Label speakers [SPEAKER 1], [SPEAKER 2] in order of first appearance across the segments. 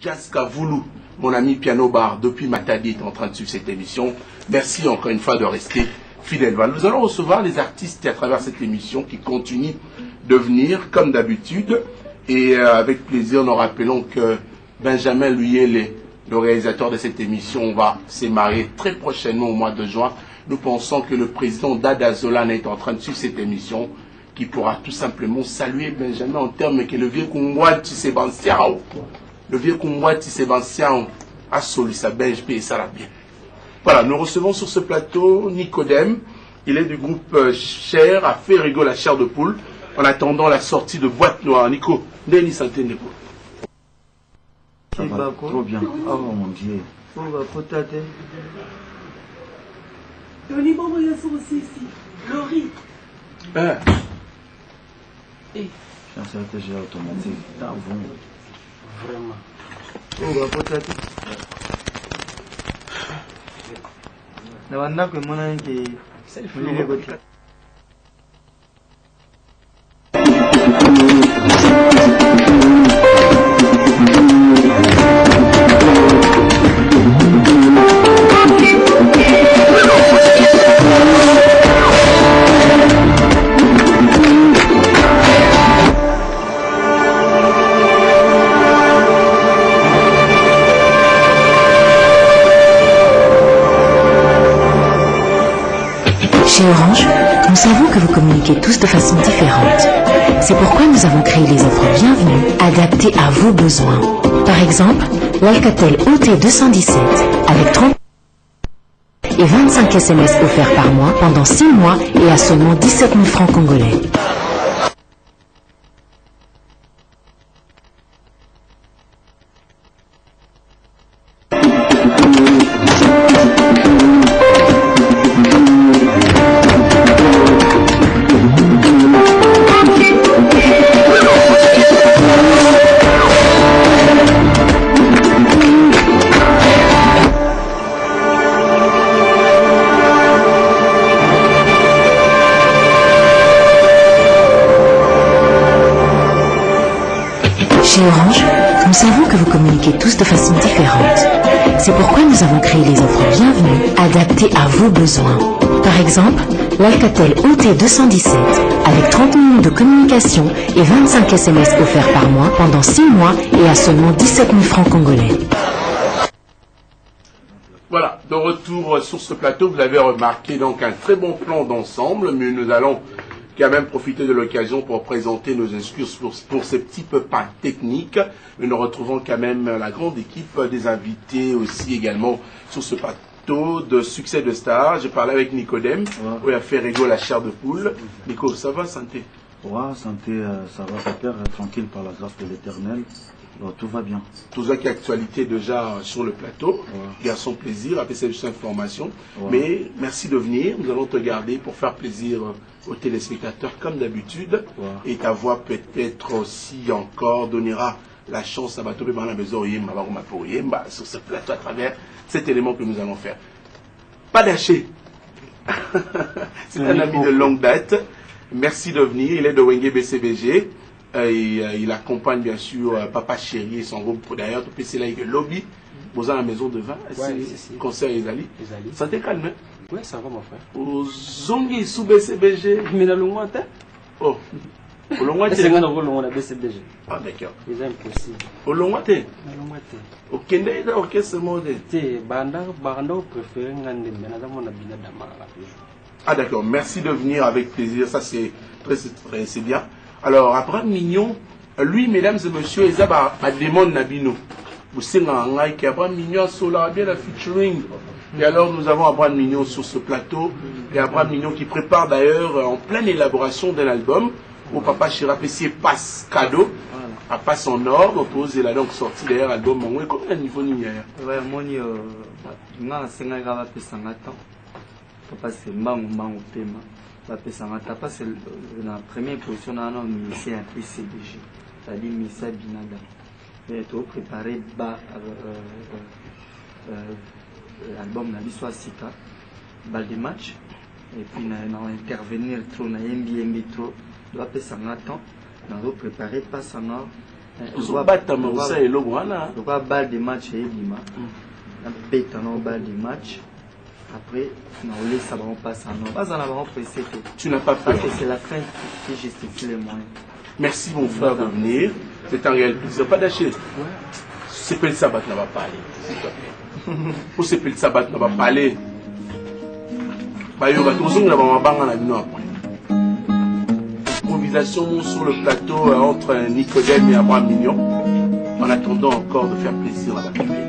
[SPEAKER 1] Jaska Voulou, mon ami Piano Bar depuis Matadi est en train de suivre cette émission. Merci encore une fois de rester fidèle. Nous allons recevoir les artistes à travers cette émission qui continuent de venir comme d'habitude. Et euh, avec plaisir, nous rappelons que Benjamin Luyele, le réalisateur de cette émission, va s'émarrer très prochainement au mois de juin. Nous pensons que le président Dada Zolan est en train de suivre cette émission qui pourra tout simplement saluer Benjamin en termes que le vieux Kongwa Tshisebansiao, le vieux Kongwa Tshisebansiao a soli sa belge et ça l'a bien. Voilà, nous recevons sur ce plateau Nicodème. Il est du groupe euh, Cher, à Ferrigo, la chair de poule, en attendant la sortie de Boîte Noire. Nico, Denis Santé Nico.
[SPEAKER 2] Ça va trop bien. Oh mon Dieu.
[SPEAKER 3] Aussi ici. Laurie.
[SPEAKER 1] Hein,
[SPEAKER 3] Eh,
[SPEAKER 2] Je suis un stratégie automatique. T'as bon.
[SPEAKER 3] Vraiment.
[SPEAKER 2] Mungu apotati. Na mwana yake. Sasa.
[SPEAKER 4] Chez Orange, nous savons que vous communiquez tous de façon différente. C'est pourquoi nous avons créé les offres bienvenues, adaptées à vos besoins. Par exemple, l'Alcatel OT217 avec 30 et 25 SMS offerts par mois pendant 6 mois et à seulement 17 000 francs congolais. De façon différente. C'est pourquoi nous avons créé les offres bienvenues, adaptées à vos besoins. Par exemple, l'Alcatel OT217 avec 30 minutes de communication et 25 SMS offerts par mois pendant 6 mois et à seulement 17 000 francs congolais.
[SPEAKER 1] Voilà, de retour sur ce plateau, vous avez remarqué donc un très bon plan d'ensemble, mais nous allons quand même profiter de l'occasion pour présenter nos excuses pour, pour ces petits pépins techniques. Mais nous retrouvons quand même la grande équipe des invités aussi également sur ce plateau de succès de stars. Je parlais avec Nicodème,
[SPEAKER 2] Ouais.
[SPEAKER 1] où il a fait rigoler la chair de poule. Nico, ça va, santé?
[SPEAKER 2] Ouais, santé, euh, ça va, ça perd, euh, tranquille par la grâce de l'éternel. Bon, tout va bien.
[SPEAKER 1] Tout ça qui est actualité déjà sur le plateau.
[SPEAKER 2] Ouais.
[SPEAKER 1] Garçon plaisir, après c'est juste information.
[SPEAKER 2] Ouais.
[SPEAKER 1] Mais merci de venir. Nous allons te garder pour faire plaisir aux téléspectateurs comme d'habitude.
[SPEAKER 2] Ouais.
[SPEAKER 1] Et ta voix peut-être aussi encore donnera la chance à Baroma Po Oyemba, sur ce plateau à travers cet élément que nous allons faire. Pas lâcher. C'est un ami de longue date. Merci de venir. Il est de Wenge BCBG. Euh, et, euh, il accompagne bien sûr euh, Papa Chéri et son groupe. D'ailleurs, tout PC là, le lobby. Vous avez la maison de vin.
[SPEAKER 5] Si.
[SPEAKER 1] Concert Ezali. Ça te calme. hein?
[SPEAKER 5] ouais ça va mon frère
[SPEAKER 1] Aux zongi sous BCBG.
[SPEAKER 5] mais nalongwa te
[SPEAKER 1] Oh. Au
[SPEAKER 5] esenga na kolongwa na bcbg
[SPEAKER 1] Ah, d'accord.
[SPEAKER 5] eza impossible
[SPEAKER 1] Au longwa te.
[SPEAKER 5] nalongwa te
[SPEAKER 1] Au Kenda, il y a orchestre mode?
[SPEAKER 5] te banda banda opréféré nga ndembe naza mona bina damalaka
[SPEAKER 1] Ah d'accord, merci de venir avec plaisir, ça c'est très, très- c'est bien. Alors Abraham Mignon, lui mesdames et messieurs, ils ont un démon Nabino. Vous savez, Abraham Mignon la bien la featuring. Et alors nous avons Abraham Mignon sur ce plateau, et Abraham Mignon qui prépare d'ailleurs euh, en pleine élaboration d'un album où Papa Chira Pessier passe cadeau, à passe en ordre, pose il a donc sorti d'ailleurs album Mongwe, combien de niveau a
[SPEAKER 6] ouais moni euh, nga nasengaka bapesanga temps papase mbangu mbangu pema bapesanga tapa na première position na wana misi ya mpe cdg cetadire misi ya binada toprépare ba euh, euh, euh, album na biso ya sika bal de match epuis naintervenir trop nayembi yembi trop. Do apesanga temps nazoprépare pasanga
[SPEAKER 1] ozobatama osa eloko wana.
[SPEAKER 7] Lokola bal de match eyebima. Mm. Nabetana bal de match. Après bango mpasa no baza na bango presse te
[SPEAKER 1] tu n'as pas peur.
[SPEAKER 7] Parce que c'est la crainte qui justifie les moyens.
[SPEAKER 1] Merci mon frère de venir. C'est un réel plaisir. Pas d'acheter sepelisa bato na bapale s'il te plaît. Osepelisa bato na bapale bayoka tozongela bamabanga na bino après. Improvisation sur le plateau euh, entre Nicodème et Abraham Mignon. En attendant encore de faire plaisir à la famille.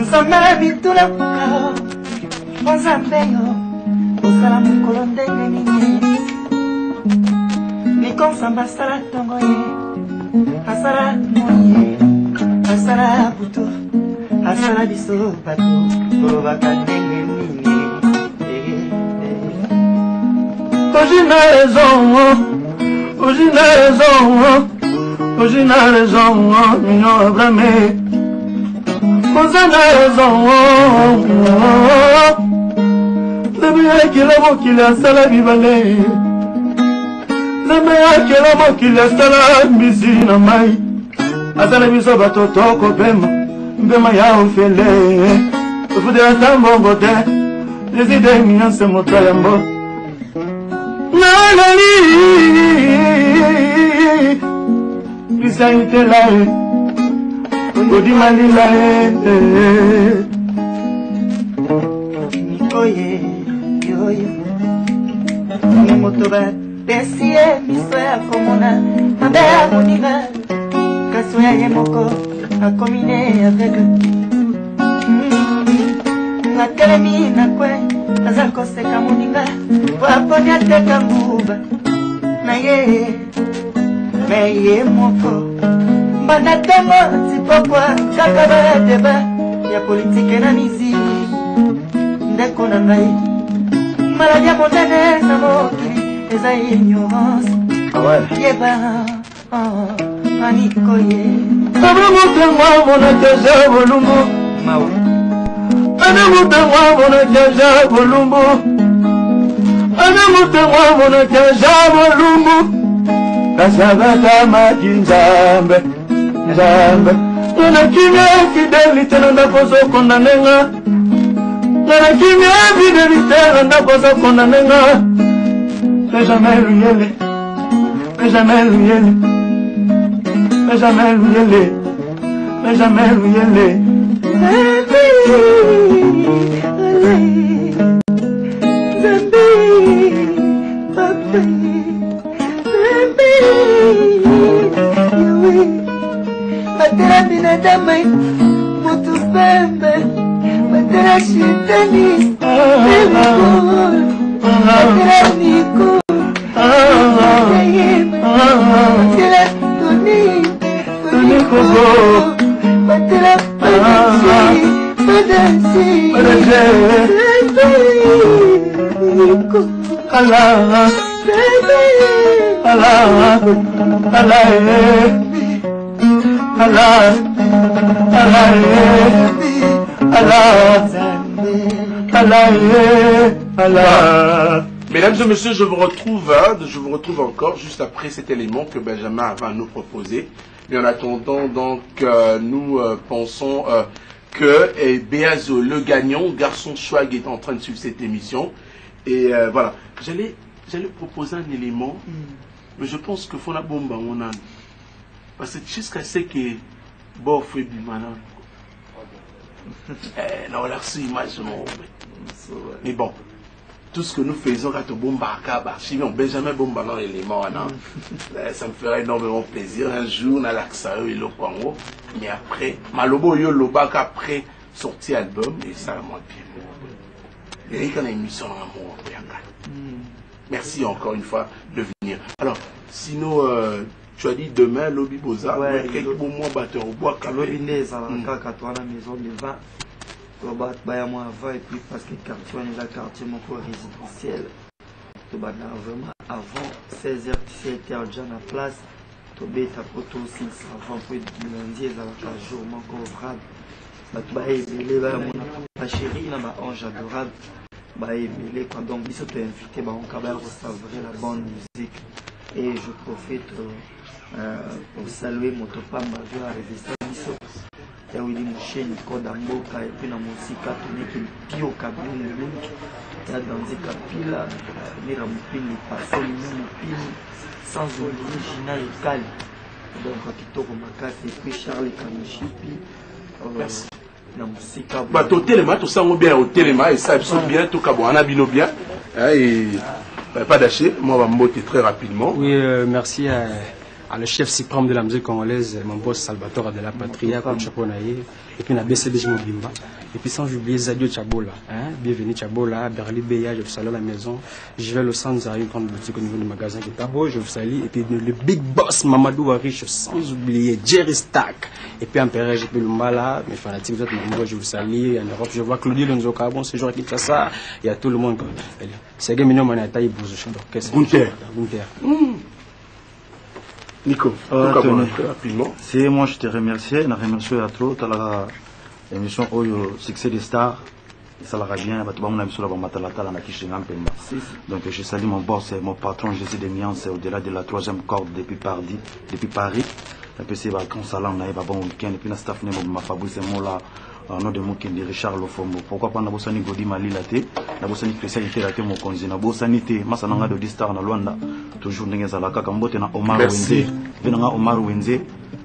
[SPEAKER 6] Nzambe bitulakuka onzambe yo osala mokolo ndenge nini mikonsamba asala ntongo ye asala moi ye asala butu asala biso bato kolobaka ndenge nini
[SPEAKER 8] ojina raison ojina raison ojina raison mignon abrame oza na raison nzambe yakela mokili asala bibale. Nzambe yakela mokili asala mbisi na mai. Asala biso bato tokopema mpema ya ofele. Ofutela ta mbongo te eside mianse moto yambo nalali. Bisaitela e odimalila e
[SPEAKER 6] oye yoyo ni moto bapesi ye miso ya komona. Mabe ya moninga kasi oya ye moko akomi ne aveugle. Natelemi na kwe aza koseka moninga. Po aponi ateka nguba na ye me ye moko banda ntango zipopwa kaka badeba ya politike na mizi. Ndeko na ngai maladi ya monene na mokili eza ignorance. Ah Yeba ah, anikoye
[SPEAKER 8] abongo ntango monaki eza bolumbu. Anango ntango monaki eza bolumbu. Anango ntango monaki eza bolumbu. Nazalaka maki nzambe nzambe ngana kimia fidelite na ndako ozokonda ndenga ngana kimia fidelite na ndako ozokonda ndenga mais jamais luyele mais jamais luyele mais jamais luyele mais jamais luyele
[SPEAKER 6] Madera binadamu mutu pembe Alá shetani Ewa Alá Madera niku Alá yema Madera Alá Tuni kubo Alá padansi Padansi Alá
[SPEAKER 8] Niku Allah Alá Allah Allah
[SPEAKER 1] Mesdames et messieurs, je vous retrouve, hein, je vous retrouve encore juste après cet élément que Benjamin va nous proposer. Et en attendant, donc, euh, nous euh, pensons euh, que eh, Béazo, le gagnant, garçon swag, est en train de suivre cette émission. Et voilà, j'allais, j'allais proposer un élément, mais je pense que faut la bombe on a. Parce que jusqu'à ce que bon fait du malin. Eh, non, là, c'est image, non, mais- bon, tout ce que nous faisons quand on Kaba, si on Benjamin bombe dans l'élément, non, Eh, ça me ferait énormément plaisir. Un jour, on a l'accès et le Congo, mais après, Malobo yo loba qu'après sorti album, et ça, moi, bien. Y a une émission dans l'amour, Merci encore une fois de venir. Alors, sinon, euh, tu as dit demain, Lobby Boza, batteur au bois, quand
[SPEAKER 7] lobi nde ezalaka kaka twana maison de vin to bato baya mwa avant et puis parce que quartier wana eza quartier moko résidentiel.
[SPEAKER 6] Tobanda vraiment avant 16h 17h déjà na place. Tobeta po tosilisa avant po lundi ezalaka jour moko ouvrable bato baebele bayamona bachéri na baange adorable. Baebele quoi. Donc biso toinvite bangoka baya kosavre la bonne musique et je profite euh, pour saluer moto pamba vio arevisa biso ya wili mosheni koda mboka epi na mosika toniki pioka mingimingi ya danzika pila mira mopili pasomine mopili sans oublier gina ekali donc kitoko makasi epi charles kanoshipi na mosika
[SPEAKER 1] bato otelema tosango bien otelema esala biso bien tokabwana bino bien euh, pas d'aché moi bambote très rapidement.
[SPEAKER 5] Oui, euh, merci à le chef suprême de la musique congolaise, mon boss Salvatore de la Patria, comme chapeau naïe, et puis na BCDG Mobimba, et puis sans oublier Zadio Chabola, hein, bienvenue Chabola, Berli Beya, je vous salue à la maison, je vais le centre une grande boutique au niveau du magasin Kitabo, je vous salue, et puis le big boss Mamadou Arish, sans oublier Jerry Stack, et puis Empereur JP Lumbala, mes fanatiques, vous êtes nombreux, je vous salue, en Europe, je vois Claudie Lonzoka, bon séjour à Kinshasa, il y a tout le monde, c'est Gamino Manata, il bouge, d'orchestre.
[SPEAKER 1] Gunther.
[SPEAKER 5] Gunther.
[SPEAKER 1] Nico
[SPEAKER 2] Ah,
[SPEAKER 1] rapidement.
[SPEAKER 2] C'est moi je te remercie na remercie ya trop talaka émission oyo succès des stars. Esalaka bien. Bato bamona biso na bamatalatala na kishinga mpemba donc je salue mon boss mon patron jésus de miance au-delà de la troisième corde depuis paris depuis paris. Apesi bacan salam na ye babon week-end. Epuis na staff ne mobima fabrice mola. Au nom de mokende richard lofombo. Pourquoi godi malila te nabosani christian itela te mokonzi nabosani te. Masa na nga dodi star na lwanda toujours ndenge ezala kaka mbote na omar
[SPEAKER 1] Merci.
[SPEAKER 2] wenze. Mpe na nga omar wenze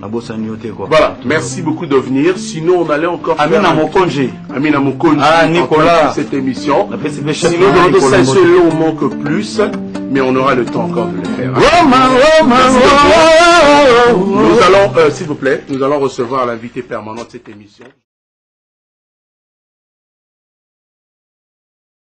[SPEAKER 2] nabosani yo te quoi.
[SPEAKER 1] Voilà. Merci beaucoup de venir. Sinon on allait encore
[SPEAKER 2] amina mokonje.
[SPEAKER 1] Amina Mokonji
[SPEAKER 2] Ah, Nicolas.
[SPEAKER 1] cette émission. Sinon, dans on manque plus, mais on aura le temps encore de le faire. Nous allons, euh, s'il vous plaît, nous allons recevoir l'invité permanent de cette émission.